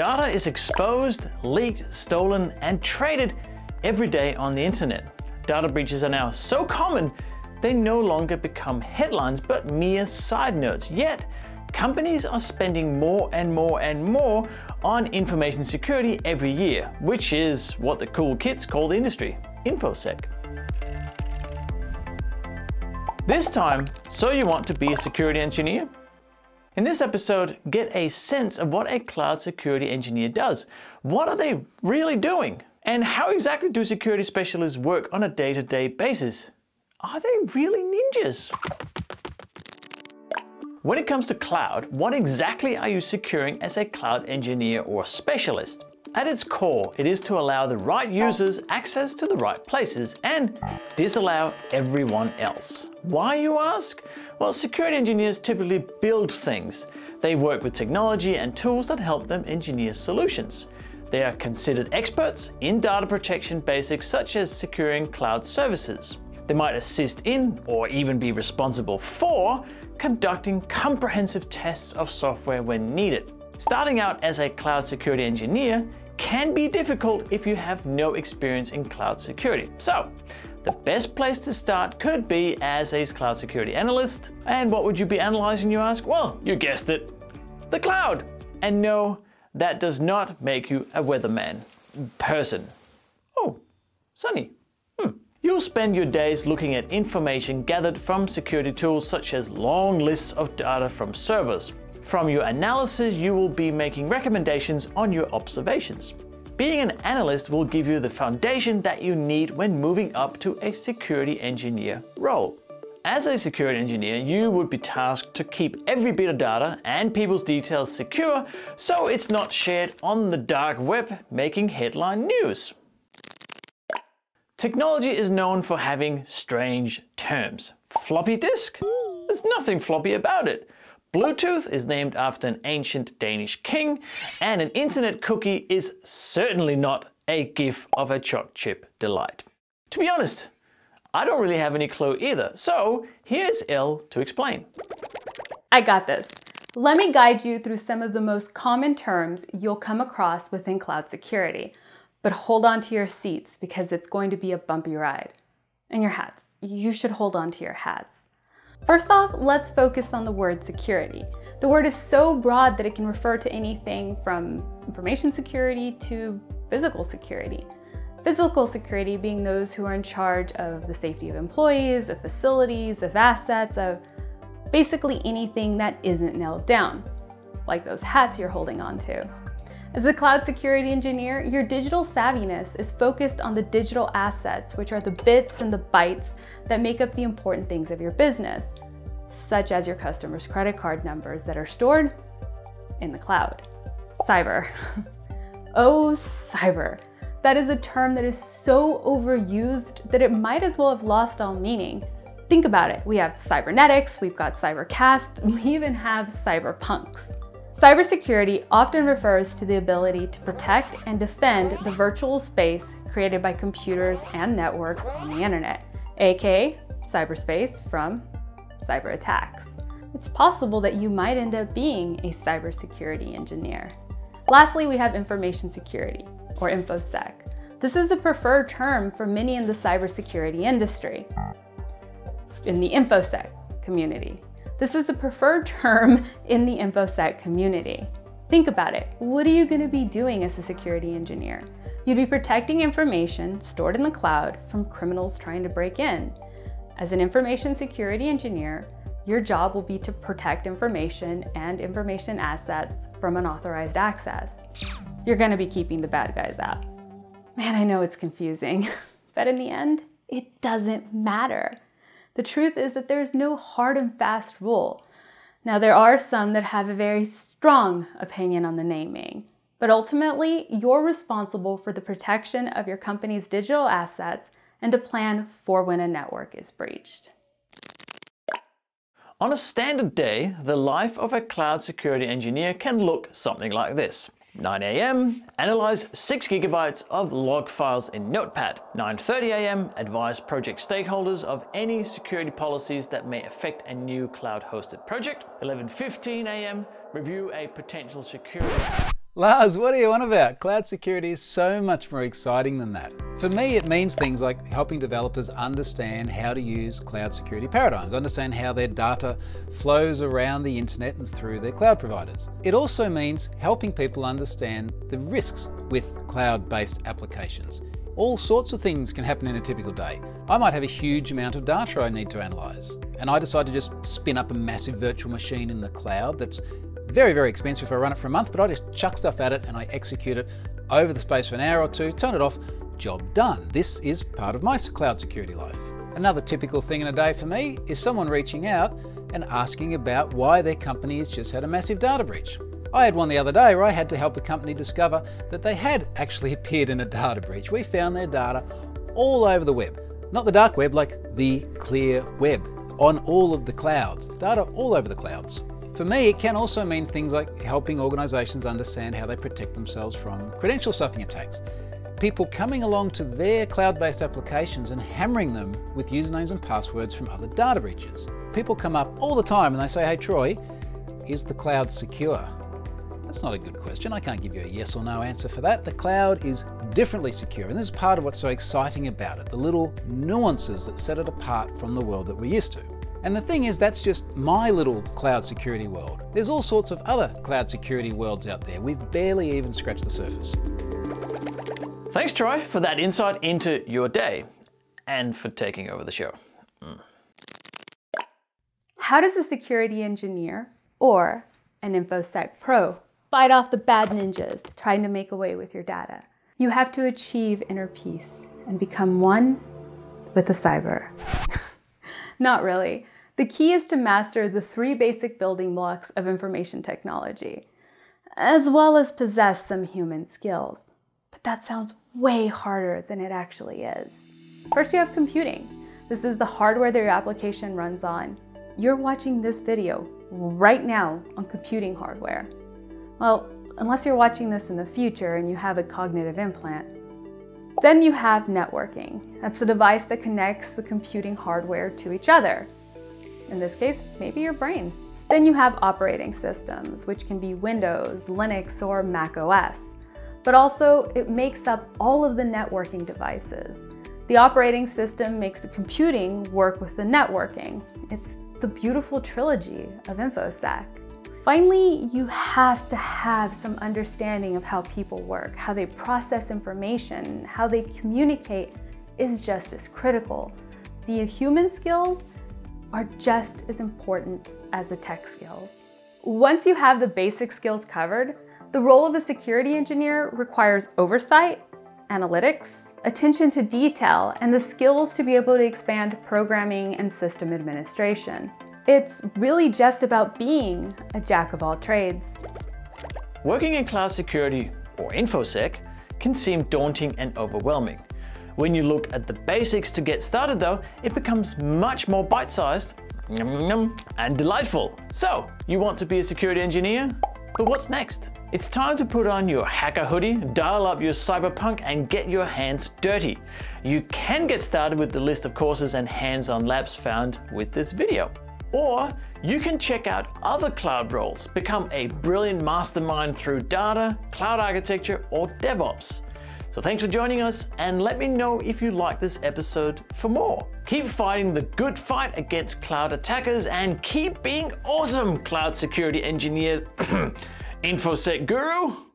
Data is exposed, leaked, stolen, and traded every day on the internet. Data breaches are now so common, they no longer become headlines but mere side notes. Yet, companies are spending more and more and more on information security every year, which is what the cool kids call the industry, InfoSec. This time, so you want to be a security engineer? In this episode, get a sense of what a cloud security engineer does. What are they really doing? And how exactly do security specialists work on a day-to-day -day basis? Are they really ninjas? When it comes to cloud, what exactly are you securing as a cloud engineer or specialist? At its core, it is to allow the right users access to the right places and disallow everyone else. Why, you ask? Well, security engineers typically build things. They work with technology and tools that help them engineer solutions. They are considered experts in data protection basics such as securing cloud services. They might assist in, or even be responsible for, conducting comprehensive tests of software when needed. Starting out as a cloud security engineer can be difficult if you have no experience in cloud security. So, the best place to start could be as a cloud security analyst. And what would you be analyzing, you ask? Well, you guessed it, the cloud. And no, that does not make you a weatherman person. Oh, Sunny. Hmm. You'll spend your days looking at information gathered from security tools such as long lists of data from servers. From your analysis, you will be making recommendations on your observations. Being an analyst will give you the foundation that you need when moving up to a security engineer role. As a security engineer, you would be tasked to keep every bit of data and people's details secure so it's not shared on the dark web making headline news. Technology is known for having strange terms. Floppy disk? There's nothing floppy about it. Bluetooth is named after an ancient Danish king, and an internet cookie is certainly not a gif of a choc chip delight. To be honest, I don't really have any clue either, so here's Elle to explain. I got this. Let me guide you through some of the most common terms you'll come across within cloud security but hold on to your seats because it's going to be a bumpy ride. And your hats. You should hold on to your hats. First off, let's focus on the word security. The word is so broad that it can refer to anything from information security to physical security. Physical security being those who are in charge of the safety of employees, of facilities, of assets, of basically anything that isn't nailed down, like those hats you're holding on to. As a cloud security engineer, your digital savviness is focused on the digital assets, which are the bits and the bytes that make up the important things of your business, such as your customers' credit card numbers that are stored in the cloud. Cyber. oh, cyber. That is a term that is so overused that it might as well have lost all meaning. Think about it. We have cybernetics, we've got cybercast, we even have cyberpunks. Cybersecurity often refers to the ability to protect and defend the virtual space created by computers and networks on the internet, aka cyberspace from cyber attacks. It's possible that you might end up being a cybersecurity engineer. Lastly, we have information security, or InfoSec. This is the preferred term for many in the cybersecurity industry, in the InfoSec community. This is the preferred term in the InfoSec community. Think about it. What are you going to be doing as a security engineer? You'd be protecting information stored in the cloud from criminals trying to break in. As an information security engineer, your job will be to protect information and information assets from unauthorized access. You're going to be keeping the bad guys out. Man, I know it's confusing, but in the end, it doesn't matter. The truth is that there's no hard and fast rule. Now, there are some that have a very strong opinion on the naming, but ultimately, you're responsible for the protection of your company's digital assets and to plan for when a network is breached. On a standard day, the life of a cloud security engineer can look something like this. 9 a.m. Analyze 6 gigabytes of log files in Notepad. 9.30 a.m. Advise project stakeholders of any security policies that may affect a new cloud-hosted project. 11.15 a.m. Review a potential security Lars, what are you on about? Cloud security is so much more exciting than that. For me, it means things like helping developers understand how to use cloud security paradigms, understand how their data flows around the internet and through their cloud providers. It also means helping people understand the risks with cloud-based applications. All sorts of things can happen in a typical day. I might have a huge amount of data I need to analyze, and I decide to just spin up a massive virtual machine in the cloud that's very, very expensive if I run it for a month, but I just chuck stuff at it and I execute it over the space of an hour or two, turn it off, job done. This is part of my cloud security life. Another typical thing in a day for me is someone reaching out and asking about why their company has just had a massive data breach. I had one the other day where I had to help a company discover that they had actually appeared in a data breach. We found their data all over the web. Not the dark web, like the clear web, on all of the clouds. Data all over the clouds. For me, it can also mean things like helping organizations understand how they protect themselves from credential stuffing attacks. People coming along to their cloud-based applications and hammering them with usernames and passwords from other data breaches. People come up all the time and they say, hey Troy, is the cloud secure? That's not a good question. I can't give you a yes or no answer for that. The cloud is differently secure, and this is part of what's so exciting about it, the little nuances that set it apart from the world that we're used to. And the thing is, that's just my little cloud security world. There's all sorts of other cloud security worlds out there. We've barely even scratched the surface. Thanks, Troy, for that insight into your day and for taking over the show. Mm. How does a security engineer or an InfoSec pro fight off the bad ninjas trying to make away with your data? You have to achieve inner peace and become one with the cyber. Not really. The key is to master the three basic building blocks of information technology, as well as possess some human skills. But that sounds way harder than it actually is. First, you have computing. This is the hardware that your application runs on. You're watching this video right now on computing hardware. Well, unless you're watching this in the future and you have a cognitive implant, then you have networking. That's the device that connects the computing hardware to each other. In this case, maybe your brain. Then you have operating systems, which can be Windows, Linux, or Mac OS. But also, it makes up all of the networking devices. The operating system makes the computing work with the networking. It's the beautiful trilogy of InfoSec. Finally, you have to have some understanding of how people work, how they process information, how they communicate is just as critical. The human skills are just as important as the tech skills. Once you have the basic skills covered, the role of a security engineer requires oversight, analytics, attention to detail, and the skills to be able to expand programming and system administration. It's really just about being a jack of all trades. Working in cloud security, or InfoSec, can seem daunting and overwhelming. When you look at the basics to get started though, it becomes much more bite-sized and delightful. So, you want to be a security engineer? But what's next? It's time to put on your hacker hoodie, dial up your cyberpunk and get your hands dirty. You can get started with the list of courses and hands-on labs found with this video. Or you can check out other cloud roles, become a brilliant mastermind through data, cloud architecture, or DevOps. So thanks for joining us and let me know if you like this episode for more. Keep fighting the good fight against cloud attackers and keep being awesome cloud security engineer, InfoSec guru.